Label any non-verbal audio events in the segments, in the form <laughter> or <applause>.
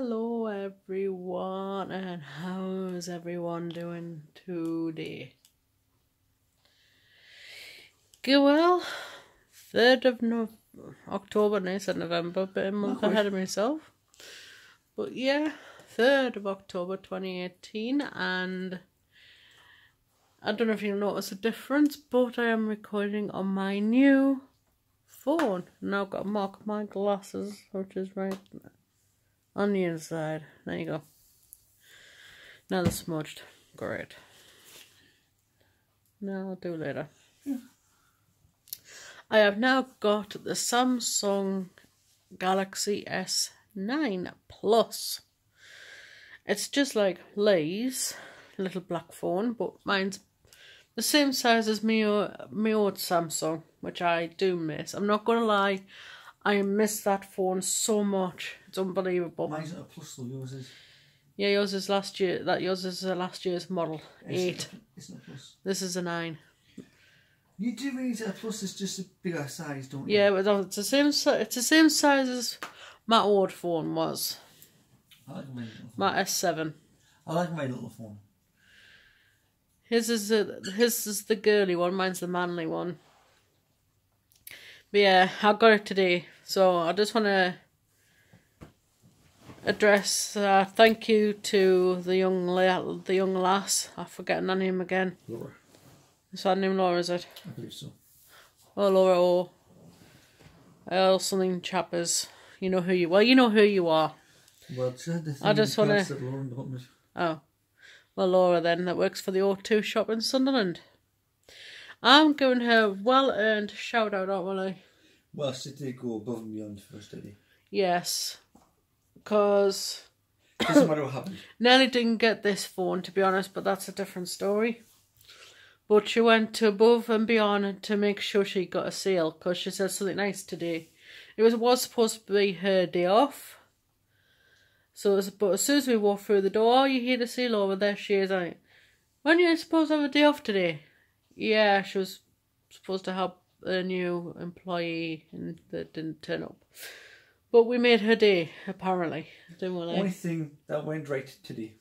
Hello everyone and how's everyone doing today? Good well. 3rd of no- October, no, I said November, but a month Okay. ahead of myself. But yeah, 3rd of October 2018 and I don't know if you'll notice a difference, but I am recording on my new phone. Now I've got to mark my glasses, which is right on the inside. There you go. Now they're smudged. Great. Now I'll do later. Hmm. I have now got the Samsung Galaxy S9 Plus. It's just like Lee's little black phone, but mine's the same size as my, uh, my old Samsung, which I do miss. I'm not gonna lie, I miss that phone so much. It's unbelievable. Mine's not a plus though, yours is. Yeah, yours is last year. That yours is a last year's model eight. It's, it's not plus. This is a nine. You do realise that a plus is just a bigger size, don't you? Yeah, but it's the same. It's the same size as my old phone was. I like my little phone. My S seven. I like my little phone. His is a, his is the girly one. Mine's the manly one. But yeah, I got it today, so I just want to address uh, thank you to the young la- the young lass. I'm forgetting her name again. Laura. Is her name Laura? Is it? I believe so. Oh, Laura or Earl something chappers. You know who you well, you know who you are. Well, she the thing I just that Lauren. Oh. Well Laura then that works for the O2 shop in Sunderland. I'm giving her a well earned shout out, aren't I? Well, she did go above and beyond for a study. Yes. Cause Doesn't matter what happened. <clears throat> Nelly didn't get this phone to be honest, but that's a different story. But she went to above and beyond to make sure she got a sale because she said something nice today. It was was supposed to be her day off. So, as- but as soon as we walked through the door, oh, you hear the seal over there. She is like, "When you supposed to have a day off today?" Yeah, she was supposed to help a new employee and that didn't turn up. But we made her day apparently, didn't we? Lee? Only thing that went right today.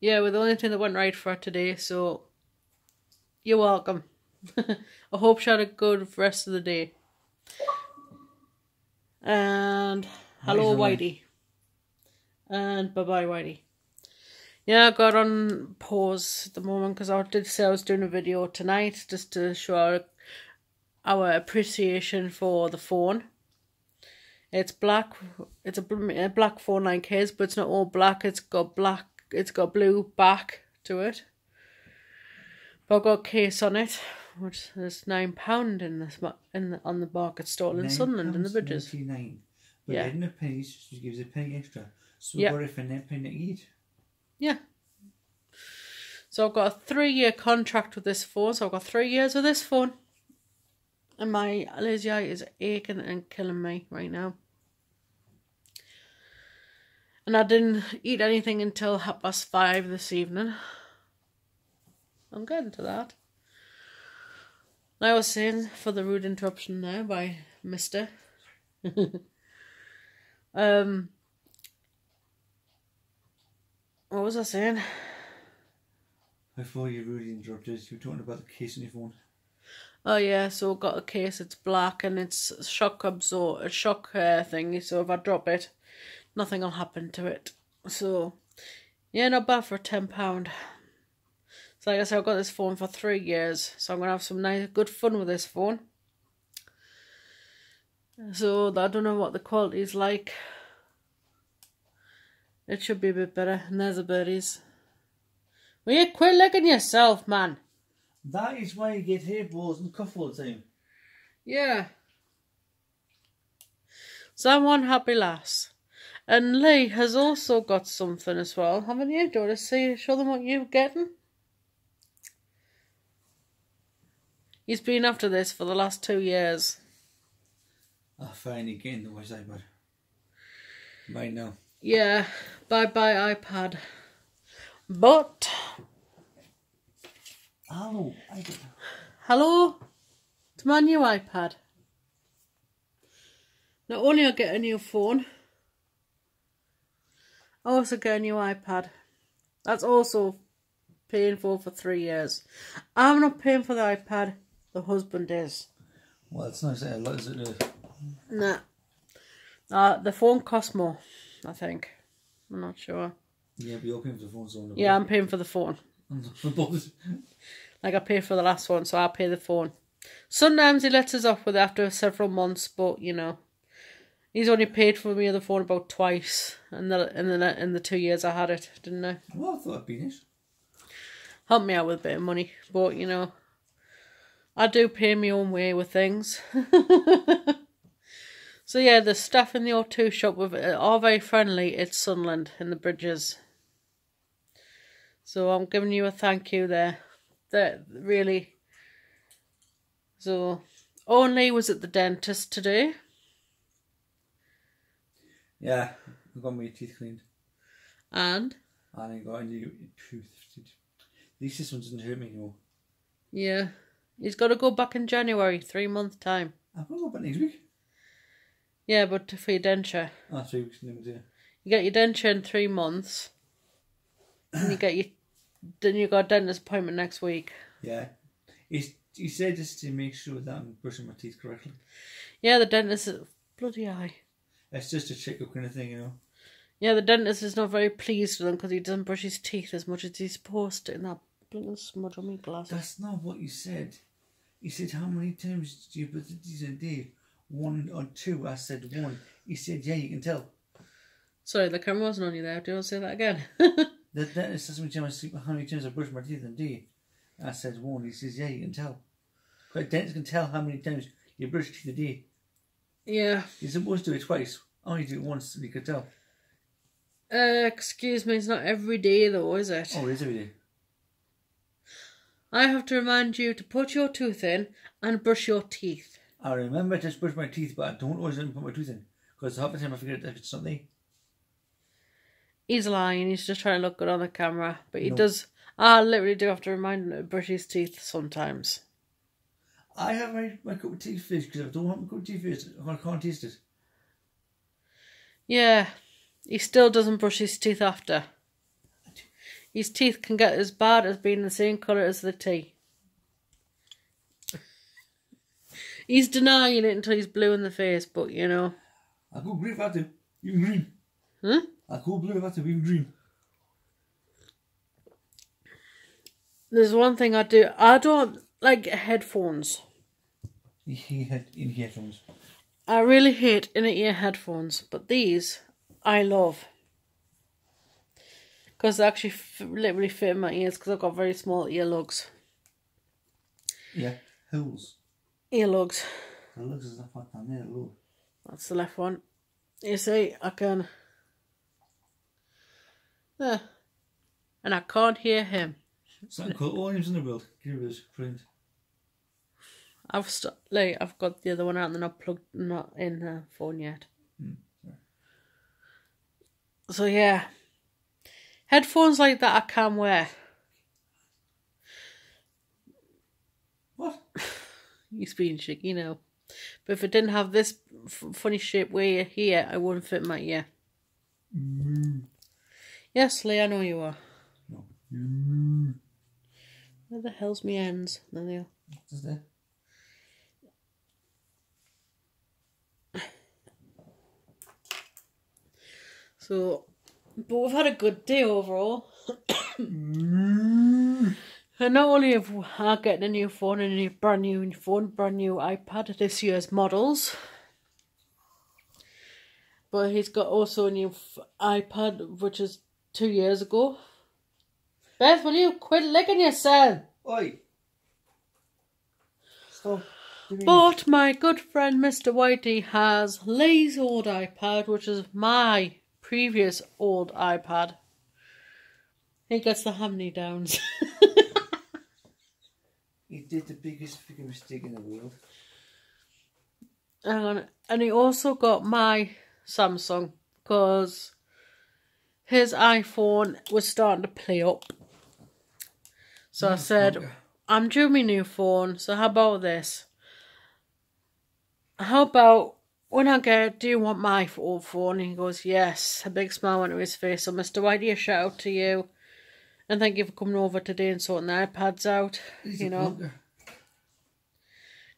Yeah, with the only thing that went right for her today, so you're welcome. <laughs> I hope she had a good rest of the day. And hello, Whitey. And bye bye, Whitey. Yeah, I got on pause at the moment because I did say I was doing a video tonight just to show our, appreciation for the phone. It's black. It's a, a black phone like his, but it's not all black. It's got black. It's got blue back to it. But I've got a case on it, which is nine pound in this in the, on the market stall in Sunderland in the bridges. 99. But Yeah. in pennies, she gives a penny extra. So we Yeah. got it for nine penny each. Yeah. So I've got a three year contract with this phone. So I've got three years with this phone. And my eye is aching and killing me right now. And I didn't eat anything until half past five this evening. I'm getting to that. I was saying for the rude interruption there by Mister. <laughs> um what was I saying? Before you rudely interrupted, you were talking about the case on your phone. Oh yeah, so got a case. It's black and it's shock absorb, a shock uh, thingy. So if I drop it, nothing will happen to it. So yeah, not bad for ten pound. So like I said, I've got this phone for three years. So I'm gonna have some nice, good fun with this phone. So I don't know what the quality is like. It should be a bit better. And there's the birdies. Will you quit licking yourself, man? That is why you get hair balls and cough all the time. Yeah. So I'm one happy lass. And Lee has also got something as well, haven't you? Do you want to see, show them what you're getting? He's been after this for the last two years. Ah, I finally getting the wise iPad. Right now. Yeah, bye bye iPad. But, Hello, iPad. hello to my new iPad. Not only I get a new phone, I also get a new iPad. That's also paying for for three years. I'm not paying for the iPad. The husband is. Well, it's nice. Lot is it? Uh, Nah. Uh, the phone costs more, I think. I'm not sure. yeah, but you're paying for the phone, so Yeah, I'm paying for the phone. <laughs> Like I paid for the last one, so I'll pay the phone. Sometimes he lets us off with it after several months, but you know, he's only paid for me the phone about twice in the in the in the two years I had it, didn't I? Well, I thought it'd be nice. Helped me out with a bit of money, but you know, I do pay my own way with things. <laughs> so yeah, the staff in the O2 shop with are very friendly. It's Sunderland in the bridges. So I'm giving you a thank you there. That really. So, only was at the dentist today. Yeah, I got my teeth cleaned. And And I got a new tooth. At least this one doesn't hurt me anymore. yeah, he's got to go back in January, three month time. I'm going to go back next week. Yeah, but for your denture, Ah, three weeks. Yeah. you get your denture in three months, and you get your then you got a dentist appointment next week. Yeah. He, he said just to make sure that I'm brushing my teeth correctly. Yeah, the dentist is bloody eye. It's just a check up kind of thing, you know. Yeah, the dentist is not very pleased with him because he doesn't brush his teeth as much as he's supposed to. In that bloody smudge on my glasses. That's not what you said. You said, how many times do you brush your teeth a day? One or two. I said one. He said, yeah, you can tell. Sorry, the camera wasn't on you there. Do you want to say that again? <laughs> The dentist asked me how many times- how many times I brush my teeth a day. I said one. He says, yeah, you can tell. But a dentist can tell how many times you brush your teeth a day. yeah. You're supposed to do it twice. Only do it once, and you can tell. Uh, excuse me, it's not every day though, is it? Oh, it is every day. I have to remind you to put your tooth in and brush your teeth. I remember to brush my teeth, but I don't always put my tooth in. Because half the time I forget if it's something. He's lying, he's just trying to look good on the camera. But he No. does. I literally do have to remind him to brush his teeth sometimes. I have my, my cup of tea because I don't want my cup of tea first, I can't taste it. Yeah, he still doesn't brush his teeth after. His teeth can get as bad as being the same colour as the tea. He's denying it until he's blue in the face, but you know. I go green I to, even green. Huh? I go blue if I have to, even green. There's one thing I do. I don't like headphones. He had in headphones. I really hate inner ear headphones, but these I love. Because they actually f- literally fit in my ears because I've got very small earlugs. Yeah, holes. Earlugs. The looks as if I can there, look. That's the left one. You see, I can. There. And I can't hear him. Something called all names in the world. Give us friend. I've st- like I've got the other one out and they're not plugged, not in the phone yet. Sorry. So yeah, headphones like that I can wear. What? <laughs> He's being you know. But if it didn't have this f- funny shape way here, I wouldn't fit my ear. Mm. Yes, Lee, I know you are. No. Mm. Where the hell's me ends? There they are. There? So, but we've had a good day overall. Mm. <coughs> And not only have I getting a new phone and a new, brand new phone, brand new iPad, this year's models, but he's got also a new iPad, which is two years ago. Beth, will you quit licking yourself? Oi! Stop. But my good friend Mr. Whitey has Lee's old iPad, which is my previous old iPad. He gets the hand downs. <laughs> He did the biggest freaking mistake in the world. Hang on. And he also got my Samsung because his iPhone was starting to play up. So I mm, said, Okay. I'm due my new phone, so how about this? How about when I get, do you want my old phone? And he goes, yes. A big smile went to his face. So, Mr. Whitey, a shout out to you. And thank you for coming over today and sorting the iPads out. He's you a know, plunker.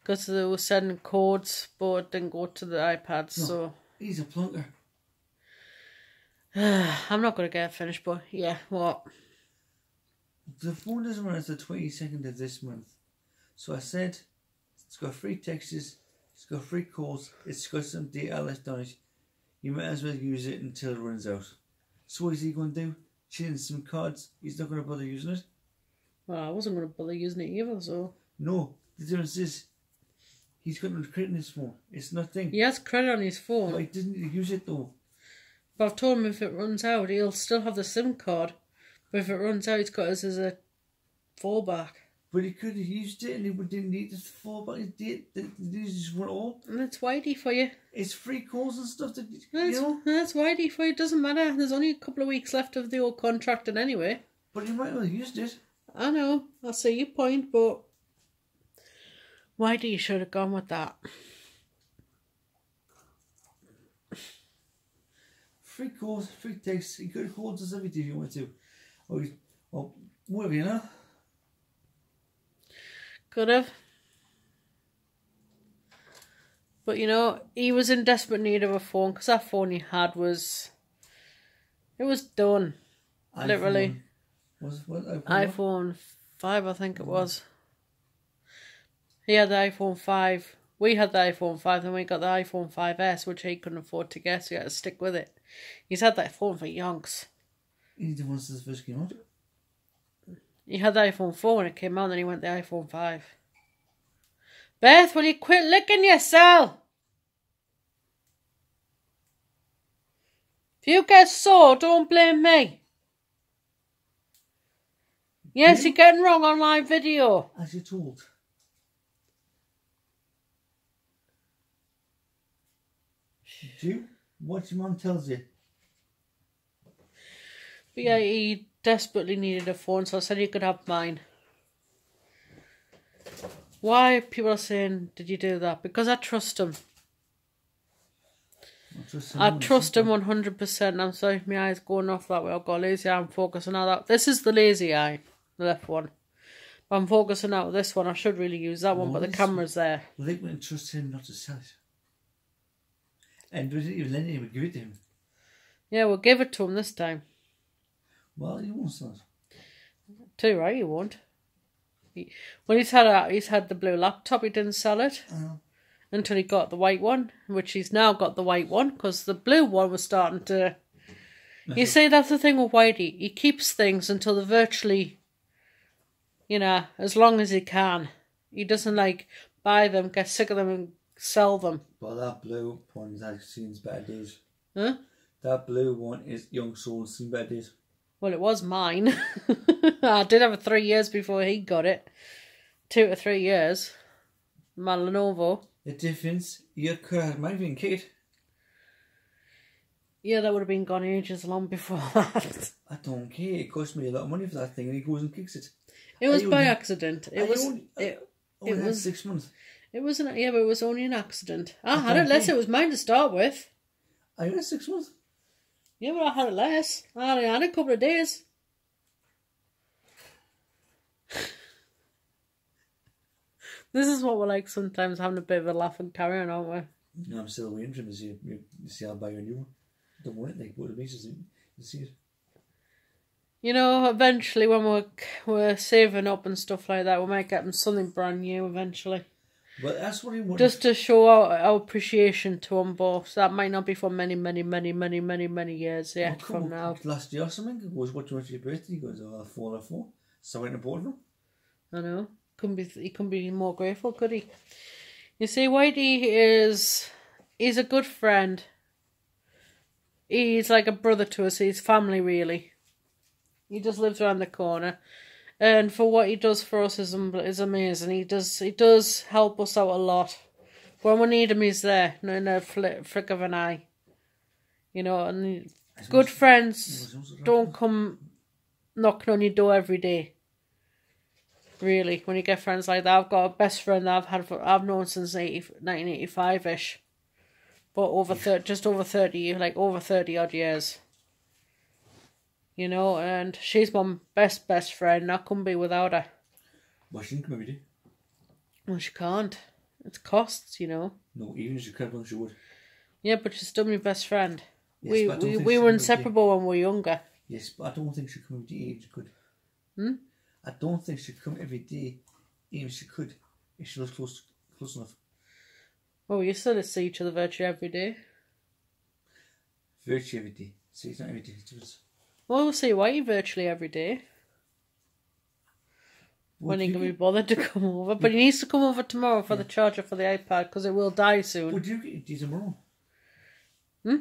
because they were sending codes, but it didn't go to the iPads. So, He's a plunker. <sighs> I'm not going to get it finished, but yeah, what? The phone doesn't run until the 22nd of this month. So I said, it's got free texts, it's got free calls, it's got some data left on it. You might as well use it until it runs out. So what is he going to do? Change some cards? He's not going to bother using it? Well, I wasn't going to bother using it either, so. No. The difference is, he's got no credit in his phone. It's nothing. He has credit on his phone. But he didn't use it though. But I've told him if it runs out, he'll still have the SIM card. But if it runs out, he's got us as a fallback. But he could have used it and he didn't need it for but he did. He just went all. And that's Whitey for you. It's free calls and stuff that, That's, you know. that's Whitey for you. It doesn't matter. There's only a couple of weeks left of the old contract, and anyway. But he might well have used it. I know. I see your point, but Whitey should have gone with that. Free calls, free texts. He could have called us every day if you want to. Or, or whatever, you know. Could have. But you know, he was in desperate need of a phone because that phone he had was. It was done. Literally. iPhone- Was what iPhone? iPhone 5, I think it was. He had the iPhone 5. We had the iPhone 5, then we got the iPhone 5S, which he couldn't afford to get, so he had to stick with it. He's had that phone for yonks. He did once this first came out. He had the iPhone 4 when it came out, then he went the iPhone 5. Beth, will you quit licking yourself? If you get sore, don't blame me. Yes, you're getting wrong on my video. As you're told. Do what your mum tells you. But yeah, he desperately needed a phone, so I said he could have mine. Why people are saying, did you do that? Because I trust him. I trust, I trust him 100%. I'm sorry if my eye's going off that way. I've got a lazy eye. I'm focusing on that. This is the lazy eye, the left one. I'm focusing out this one. I should really use that one, Oh, but the camera's there. Well, they wouldn't trust him not to sell it. And was it even he would give it to him? Yeah, we'll give it to him this time. Well, he won't sell it. Too right, he won't. He, when he's had a, he's had the blue laptop, he didn't sell it. Uh, until he got the white one, which he's now got the white one because the blue one was starting to. You see, that's the thing with Whitey. He keeps things until they're virtually, you know, as long as he can. He doesn't like buy them, get sick of them, and sell them. But that blue one has seen better days. Huh? That blue one is young soul seen better days. Well, it was mine. <laughs> I did have it three years before he got it. Two to three years. My Lenovo. The difference, your car might have been kid. Yeah, that would have been gone ages long before <laughs> that. I don't care. It cost me a lot of money for that thing, and he goes and kicks it. It was I by only- accident. It I was. only- It, It was six months. It wasn't. Yeah, but it was only an accident. I, I had it less. think- It was mine to start with. I got six months. Yeah, but I had it less. I only had it a couple of days. <sighs> this is what we're like sometimes having a bit of a laugh and carry on, aren't we? No, I'm still waiting for him to see, to see I'll buy you a new one. Don't want it, they put it to me, so you see it. You know, eventually when we're we're saving up and stuff like that, we might get him something brand new eventually, But that's what he wanted. just to show our, our appreciation to them both. That might not be for many, many, many, many, many, many years Oh, yet come from on, now. Last year or something, he goes, what do you want for your birthday? He goes, oh, I'll fall four. So I went and bought. I know. Couldn't be he couldn't be more grateful, could he? You see, Whitey is he's a good friend. He's like a brother to us. He's family, really. He just lives around the corner, and for what he does for us is is amazing. He does he does help us out a lot. When we need him, he's there. No, no a flick, flick of an eye. You know, and good friends don't come knocking on your door every day. Really, when you get friends like that, I've got a best friend that I've had for I've known since 80, 1985 ish. but over thir- just over thirty, like over thirty odd years. You know, and she's my best best friend. I couldn't be without her. Well, she didn't come every day. Well, she can't. It's costs, you know. No, even if she could, well, she would. Yeah, but she's still my best friend. Yes, we but I don't we, we were come every day. inseparable when we were younger. Yes, but I don't think she'd come every day if she could. Hmm? I don't think she'd come every day even if she could, if she was close close enough. Well, we used to see each other virtually every day. Virtually every day. See, it's not every day. It was, Well, see Whitey virtually every day What when do he you can be bothered to come over. But he needs to come over tomorrow for the charger for the iPad because it will die soon. Would you get these tomorrow? Hmm?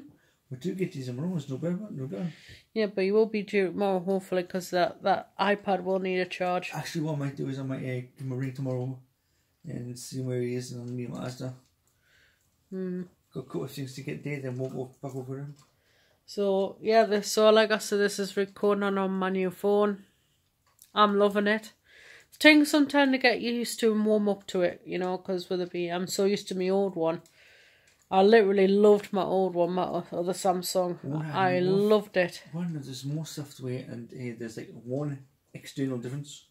Would you get these tomorrow? It's no better, no better. Yeah, but he will be due tomorrow, hopefully, because that, that iPad will need a charge. Actually, what I might do is I might uh, give him a ring tomorrow and see where he is and I'll meet him Asda. Hmm. Got a couple of things to get there, then we'll go back over him. So, yeah, this, so like I said, this is recording on my new phone. I'm loving it. It's taking some time to get used to and warm up to it, you know, because with it being, I'm so used to my old one. I literally loved my old one, my other Samsung. I I love- loved it. One, there's more software and uh, there's like one external difference.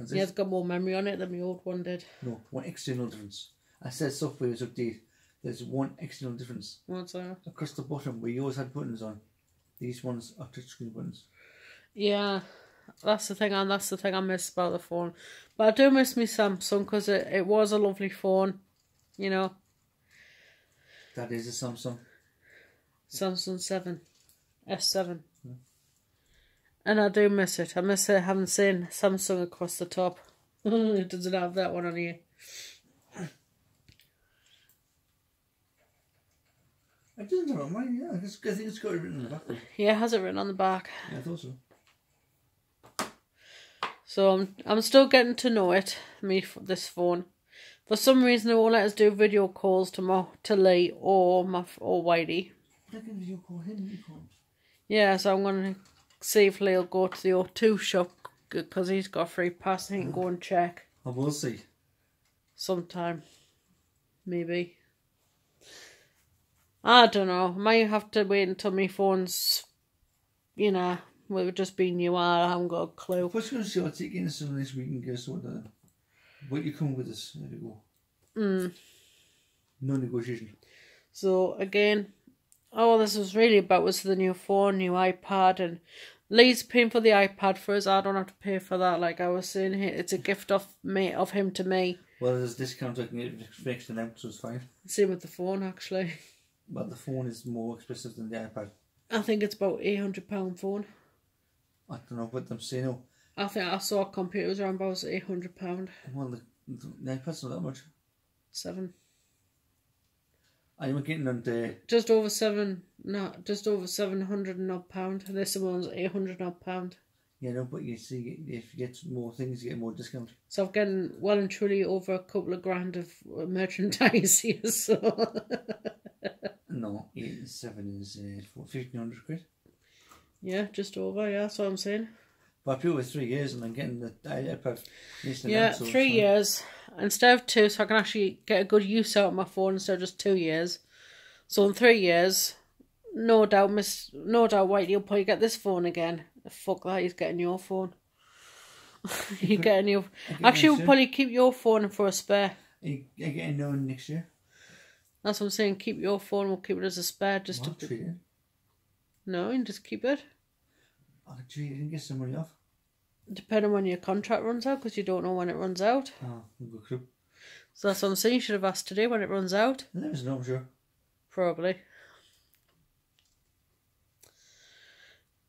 Yeah, it. it's got more memory on it than my old one did. No, one external difference. I said software is updated. There's one external difference. What's that? Across the bottom where yours had buttons on, these ones are touchscreen buttons. Yeah, that's the thing, and that's the thing I miss about the phone. But I do miss my Samsung because it, it was a lovely phone, you know, That is a Samsung. Samsung 7, S7. Hmm. And I do miss it. I miss it having seen Samsung across the top. <laughs> it doesn't have that one on here. It doesn't have it on mine, yeah. I I think it's got it written in the back. Yeah, Yeah, it has it written on the back. Yeah, I thought so. So I'm I'm still getting to know it. Me this phone. For some reason, it won't let us do video calls to my to Lee or my or Whitey. What can you call him? You call him. Yeah, so I'm gonna see if Lee'll go to the O2 shop because he's got a free pass and he can go and check I will see. sometime. Maybe. I don't know. Might have to wait until my phone's, you know, with it just being new. I haven't got a clue. What's going to see? I'll take you in some this week and guess what the. What you come with us? There we go. Mm. No negotiation. So again, all this was really about was the new phone, new iPad, and Lee's paying for the iPad for us. I don't have to pay for that. Like I was saying, here, it's a gift of me, of him to me. Well, there's discounts I can get for extra now, so it's fine. Same with the phone, actually. <laughs> But the phone is more expensive than the iPad. I think it's about eight hundred pound phone. I don't know what I'm saying. No. I think I saw computers around about eight hundred pound. Well, the, the iPad's not that much. Seven, I'm getting on the. just over seven. No, just over seven hundred and odd pound. This one's eight hundred odd pound. Yeah, no, but you see, if you get more things, you get more discount. So I'm getting well and truly over a couple of grand of merchandise here. So <laughs> No, eight seven is uh, fifteen hundred quid. yeah, just over. Yeah, that's what I'm saying. But I pay with three years, and I'm getting the iPad. Yeah, now, so three years instead of two, so I can actually get a good use out of my phone instead of just two years. So in three years, no doubt, Miss, no doubt, Whitey will probably get this phone again. Fuck that, he's getting your phone. <laughs> You're getting your. Actually, we'll probably keep your phone for a spare. Are you, are you getting known next year? That's what I'm saying. Keep your phone. We'll keep it as a spare, just to. Treat it. No, you can just keep it. I could treat it and get some money off. Depending on when your contract runs out, because you don't know when it runs out. Oh, we'll go through. So that's what I'm saying. You should have asked today when it runs out. There is no, I'm sure. Probably.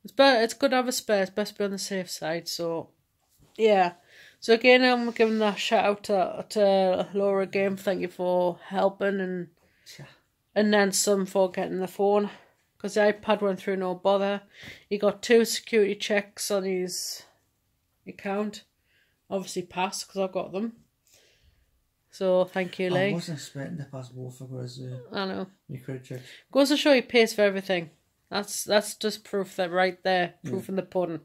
It's better. It's good to have a spare. It's best to be on the safe side. So, yeah. So again, I'm giving that shout out to to Laura again. Thank you for helping and. And then some for getting the phone because the iPad went through no bother. He got two security checks on his account. Obviously passed because I've got them. So thank you, Lee. I wasn't expecting to pass both of us uh, I know. my credit check. Goes to show he pays for everything. That's that's just proof that right there, proof in the pudding.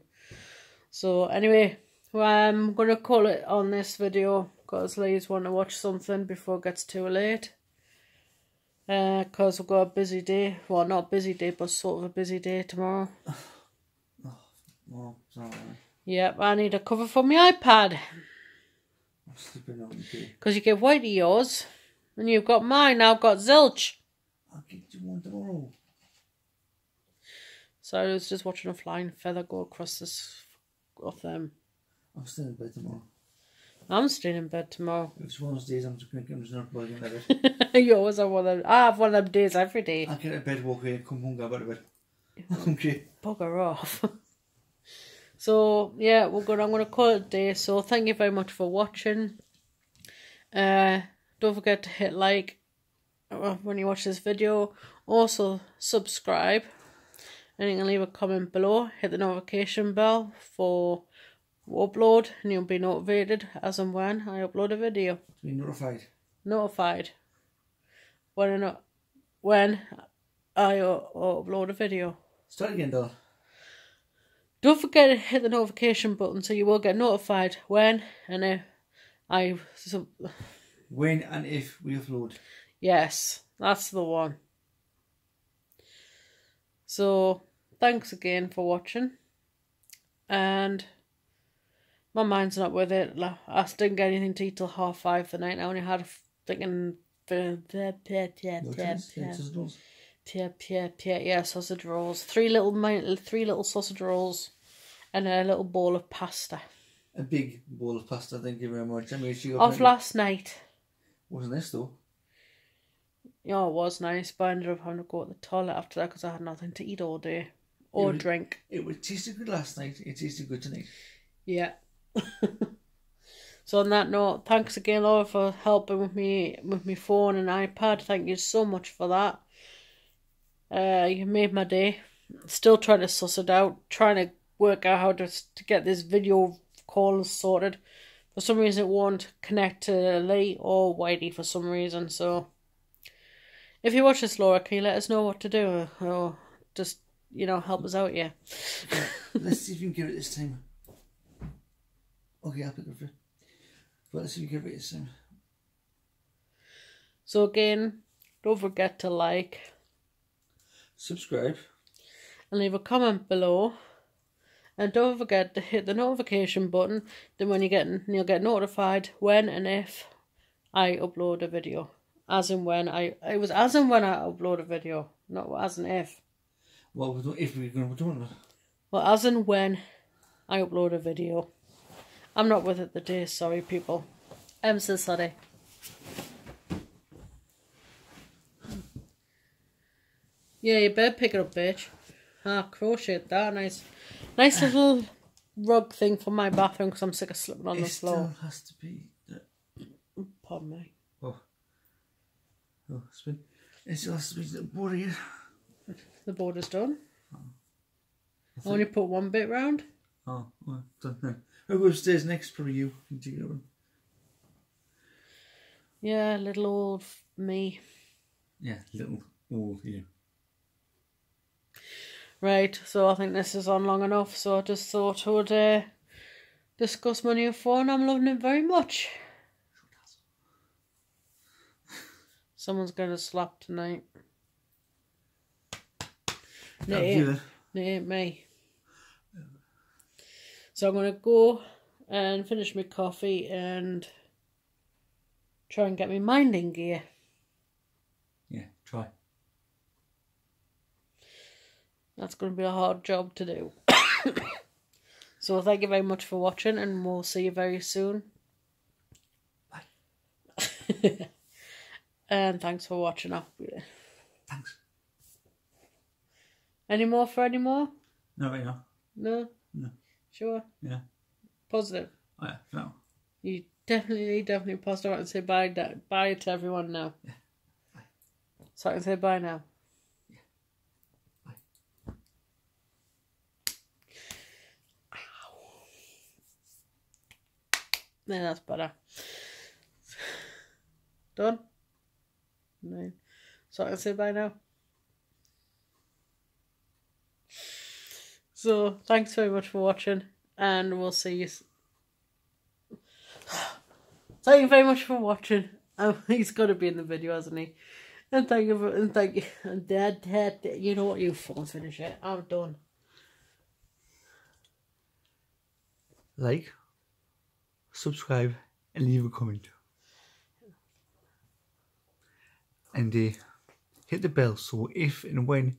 So anyway, well, I'm gonna call it on this video because Lee's want to watch something before it gets too late. Uh, because we've got a busy day. Well, not a busy day, but sort of a busy day tomorrow. <sighs> Oh, sorry. Yep, I need a cover for my iPad. I'm sleeping on. Because you gave Whitey yours. And you've got mine. Now I've got Zilch. I'll get you one tomorrow. So I was just watching a flying feather go across this of them. I'm still in bed tomorrow. I'm staying in bed tomorrow. It's one of those days I'm just going to I'm just not plugging in bed. <laughs> you always have one of them. I have one of them days every day. I get out of bed, walk away, come home, go back to bed. <laughs> okay. Bugger off. <laughs> so yeah, we're gonna I'm gonna call it a day. So thank you very much for watching. Uh don't forget to hit like uh, when you watch this video. Also subscribe. And you can leave a comment below. Hit the notification bell for upload and you'll be notified as and when I upload a video. Be notified. Notified when I, when I upload a video. Start again, though. Don't forget to hit the notification button so you will get notified when and if I. So, When and if we upload. yes, that's the one. So, thanks again for watching. And my mind's not with it. Like, I didn't get anything to eat till half five the night. I only had a freaking. Yeah, pia, pia, yeah, sausage rolls. Three little, three little sausage rolls, and a little bowl of pasta. A big bowl of pasta, thank you very much. I mean, she Off plenty- last night. Wasn't this though? Yeah, it was nice, but I ended up having to go to the toilet after that because I had nothing to eat all day or You- drink. It was tasted good last night. It tasted good tonight. Yeah. <laughs> so on that note, thanks again, Laura, for helping with me with my phone and iPad. Thank you so much for that. Uh, you made my day. Still trying to suss it out, trying to work out how to to get this video call sorted. For some reason, it won't connect to Lee or Whitey for some reason. So, if you watch this, Laura, can you let us know what to do, or just you know help us out? Yeah. <laughs> Let's see if you can get it this time. Okay, I'll pick it for But let's see if you can it this. So again, don't forget to like Subscribe. and leave a comment below. And don't forget to hit the notification button. Then when you get you'll get notified when and if I upload a video. As and when I it was as and when I upload a video, not as in if. Well, we if we're going to do it. Well, as and when I upload a video. I'm not with it today, sorry people. I'm so sorry. Yeah, you better pick it up, bitch. Ah, crochet that nice, nice <sighs> little rug thing for my bathroom because I'm sick of slipping on It the floor. still has to be. The, Pardon me. oh. Oh, spin. It still has to be the border here. The border's done. I I only put one bit round. Oh, well, done now. I'll go upstairs next, probably you. You it. Yeah, little old me. Yeah, little old here. Right, so I think this is on long enough, so I just thought I would uh, discuss my new phone. I'm loving it very much. <laughs> Someone's going to slap tonight. No, I'll it ain't, it ain't me. So I'm going to go and finish my coffee and try and get my mind in gear. Yeah, try. That's going to be a hard job to do. <coughs> so thank you very much for watching and we'll see you very soon. Bye. <laughs> and thanks for watching. Up. Thanks. Any more for any more? No, right now. No? No. Sure? Yeah. Positive. Oh, yeah, No. You definitely, definitely post out and say bye, da- bye to everyone now. Yeah. Bye. So I can say bye now. Bye. Then that's better. Done? No. So I can say bye now. So thanks very much for watching and we'll see you. <sighs> Thank you very much for watching. <laughs> Oh, he's got to be in the video, hasn't he? And thank you for, and thank you, <laughs> and dad, dad, you know what, you phone finish it. I'm done. Like, subscribe, and leave a comment. And uh, hit the bell so if and when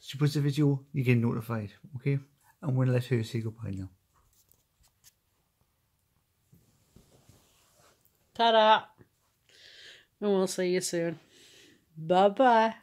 she puts a video, you get notified. Okay? I'm going to let her say goodbye now. Ta-da! And we'll see you soon. Bye-bye.